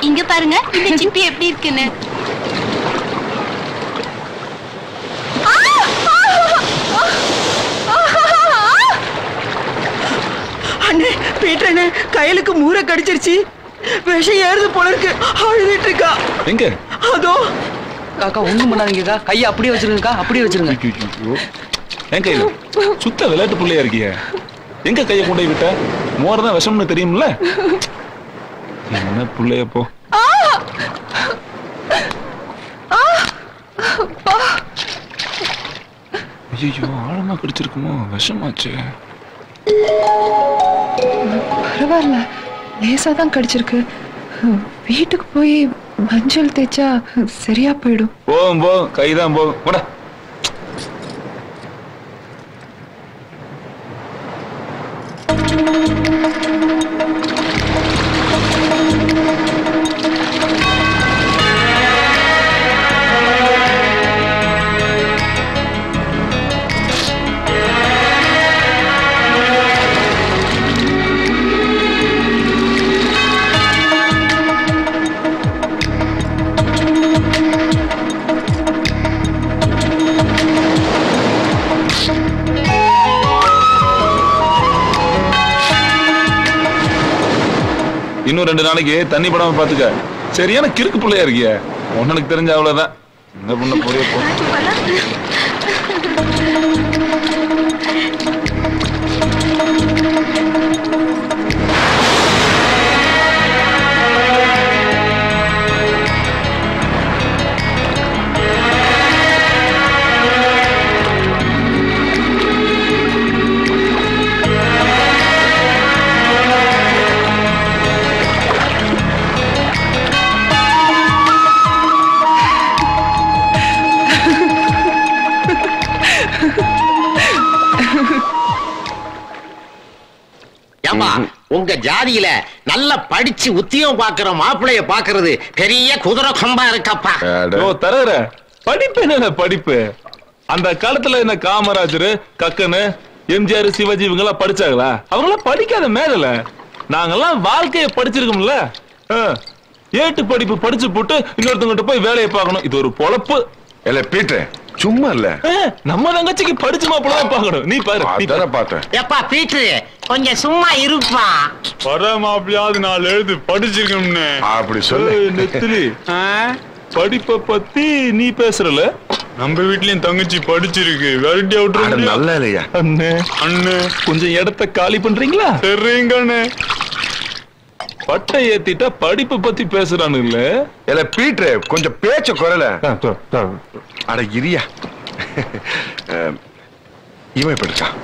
பாருங்க இந்த சிப்பி எப்படி இருக்குன்னு. அண்ணே பீட்டண்ணே கையலுக்கு மூரை கடிச்சிருச்சு. விஷம் ஏறுது போல இருக்கு. அழுதுட்டு இருக்கா. எங்க? அதோ. காக்கா ஒண்ணும் பண்ணாதீங்கக்கா. கையை அப்படியே வச்சிருங்கக்கா அப்படியே வச்சிருங்க. என் கையில? சுத்த விளையாட்டு பிள்ளையா இருக்கிய. எங்க கைய கொண்டு விட்ட? மோர் தான் விஷம்னு தெரியும்ல. என்ன பிள்ளைய போ. ஐயோ ஆழமா கடிச்சிருக்குமோ. விஷமாச்சு. பரவாயில்ல. லேசா தான் கடிச்சிருக்கு. வீட்டுக்கு போய் மஞ்சள் தேய்ச்சா சரியா போயிடும். போகும் போகும் கைதான் போகும். போடா. இன்னும் ரெண்டு நாளைக்கு தண்ணி படாம பாத்துக்க. சரியான கிறுக்கு பிள்ளையா இருக்கிய. உன்னனுக்கு தெரிஞ்ச அவ்வளவுதான். என்ன பண்ண போறிய போ. ஏம்பா உங்க ஜாதியில நல்லா படிச்சு உத்தியம் பாக்குற மாப்பிளைய பாக்குறது பெரிய குதிரை கம்பா இருக்கப்பா. ஓ தரற. படிப்பு என்ன படிப்பு? அந்த காலத்துல என்ன காமராஜர் கக்கனு எம்ஜிஆர் சிவாஜி இவங்க எல்லாம் படிச்சாங்களா? அவங்க எல்லாம் படிக்காத மேடல நாங்கெல்லாம் வாழ்க்கைய படிச்சிருக்கோம்ல. ஏட்டு படிப்பு படிச்சு போட்டு இன்னொருத்தவங்கிட்ட போய் வேலையை பார்க்கணும். இது ஒரு பொழப்பு. இல்ல பீட்டர் சும்மா இல்ல நம்ம தங்கச்சிக்கு படிச்சு மாப்பிள்ள தான் பார்க்கணும். நீ பாரு நீ அதான பார்த்தேன். எப்பா பீட்ரு கொஞ்சம் சும்மா இருப்பா. வர மாப்பிளையாவது நாலு எழுது படிச்சிருக்கோம்னு அப்படி சொல்லு. நெத்திலி படிப்பை பத்தி நீ பேசுறல நம்ம வீட்லயும் தங்கச்சி படிச்சிருக்கு. வெரைட்டி அட, நல்ல இல்லையா? அண்ணே அண்ணே. கொஞ்சம் இடத்த காலி பண்றீங்களா? சரிங்க அண்ணே பட்டை ஏத்திட்டா படிப்பு பத்தி பேசுறானு இல்ல பீட்டர் கொஞ்சம் பேச்ச குரல அட இரியா. இவன் எப்படி இருக்கான்.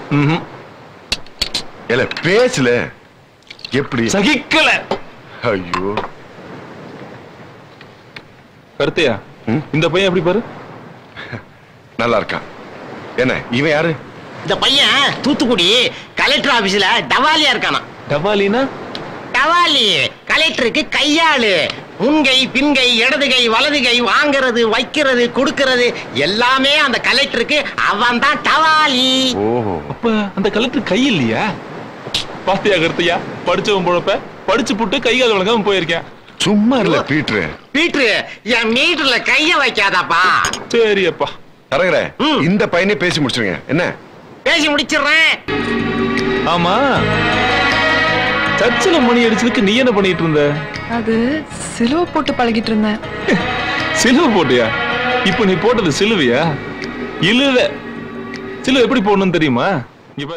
இல்ல பேசல. எப்படி? சகிக்கல. ஐயோ. கருத்தையா? இந்த பையன் எப்படி பாரு? நல்லா இருக்கான். என்ன இவன் யாரு? இந்த பையன் தூத்துக்குடி கலெக்டர் ஆபீஸ்ல டவாலியா இருக்கானா டவாலினா டவாலி கலெக்டருக்கு கையாளு. முன்கை பின்கை இடது கை வலது கை வாங்குறது வைக்கிறது கொடுக்கறது எல்லாமே அந்த கலெக்டருக்கு அவன் தான் டவாலி ஓஹோ. அப்ப அந்த கலெக்டர் கை இல்லையா? பாத்தியா கருத்தையா? படிச்சவன் பொழப்ப படிச்சு புட்டு கை கால் வழங்காம போயிருக்கேன். சும்மா இல்ல பீட்டர் பீட்ரு என் மீட்டர்ல கைய வைக்காதாப்பா. சரி அப்பா தரகுற ம். இந்த பையனே பேசி முடிச்சிருங்க. என்ன? பேசி முடிச்சிடுறேன். ஆமா. சர்ச்சில் மணி அடிச்சதுக்கு நீ என்ன பண்ணிட்டு இருந்த? அது சிலுவை போட்டு பழகிட்டு இருந்தேன். சிலுவை போட்டியா? இப்ப நீ போட்டது சிலுவையா? இழுவ சிலுவை எப்படி போடணும்னு தெரியுமா? இங்க